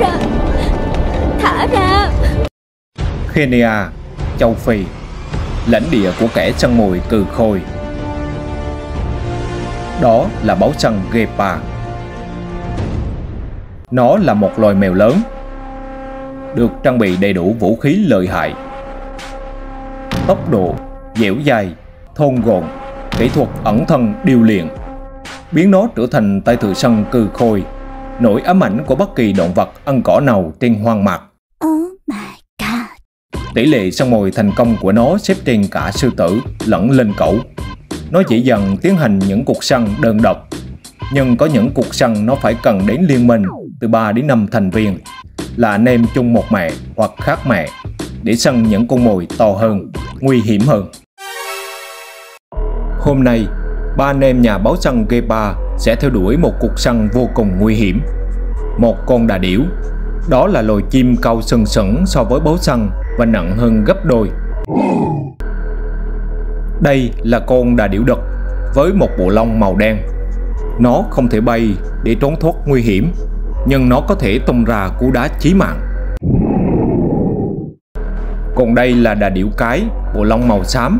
ra Thả ra Kenya, châu Phi, lãnh địa của kẻ săn mồi cừ khôi. Đó là báo chăn Gepa. Nó là một loài mèo lớn, được trang bị đầy đủ vũ khí lợi hại. Tốc độ, dẻo dai, thôn gọn, kỹ thuật ẩn thân điêu luyện, biến nó trở thành tay thừa săn cừ khôi, nỗi ám ảnh của bất kỳ động vật ăn cỏ nào trên hoang mạc. Oh my god Tỷ lệ săn mồi thành công của nó xếp trên cả sư tử lẫn lên cẩu. Nó chỉ dần tiến hành những cuộc săn đơn độc, nhưng có những cuộc săn nó phải cần đến liên minh từ 3 đến 5 thành viên là anh em chung một mẹ hoặc khác mẹ để săn những con mồi to hơn, nguy hiểm hơn. Hôm nay, ba anh em nhà báo săn Gepa sẽ theo đuổi một cuộc săn vô cùng nguy hiểm. Một con đà điểu, đó là loài chim cao sừng sững so với báo săn và nặng hơn gấp đôi. Đây là con đà điểu đực với một bộ lông màu đen. Nó không thể bay để trốn thoát nguy hiểm, nhưng nó có thể tung ra cú đá chí mạng. Còn đây là đà điểu cái, bộ lông màu xám.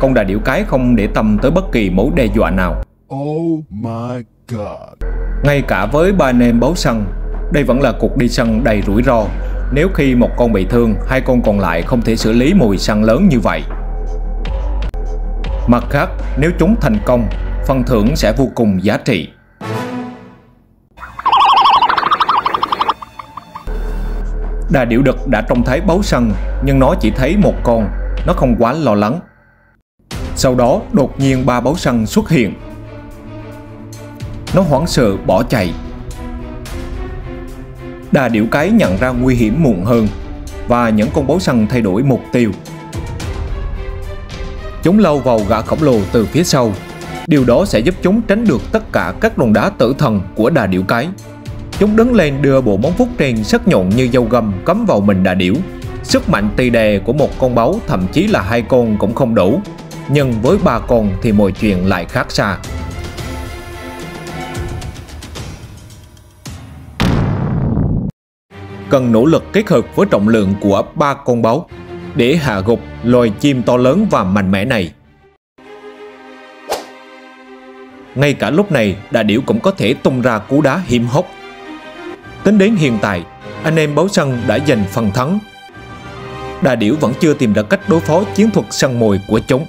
Con đà điểu cái không để tâm tới bất kỳ mối đe dọa nào. Oh my god. Ngay cả với ba anh em báo săn, đây vẫn là cuộc đi săn đầy rủi ro nếu khi một con bị thương, hai con còn lại không thể xử lý mùi săn lớn như vậy. Mặt khác, nếu chúng thành công, phần thưởng sẽ vô cùng giá trị. Đà điểu đực đã trông thấy báu săn, nhưng nó chỉ thấy một con, nó không quá lo lắng. Sau đó, đột nhiên ba báu săn xuất hiện. Nó hoảng sợ, bỏ chạy. Đà điểu cái nhận ra nguy hiểm muộn hơn và những con báu săn thay đổi mục tiêu. Chúng lao vào gã khổng lồ từ phía sau. Điều đó sẽ giúp chúng tránh được tất cả các đòn đá tử thần của đà điểu cái. Chúng đứng lên đưa bộ móng vuốt trên sắc nhọn như dao găm cắm vào mình đà điểu. Sức mạnh tì đè của một con báo thậm chí là hai con cũng không đủ. Nhưng với ba con thì mọi chuyện lại khác xa. Cần nỗ lực kết hợp với trọng lượng của ba con báo để hạ gục loài chim to lớn và mạnh mẽ này. Ngay cả lúc này, đà điểu cũng có thể tung ra cú đá hiểm hóc. Tính đến hiện tại, anh em báo săn đã giành phần thắng. Đà điểu vẫn chưa tìm ra cách đối phó chiến thuật săn mồi của chúng.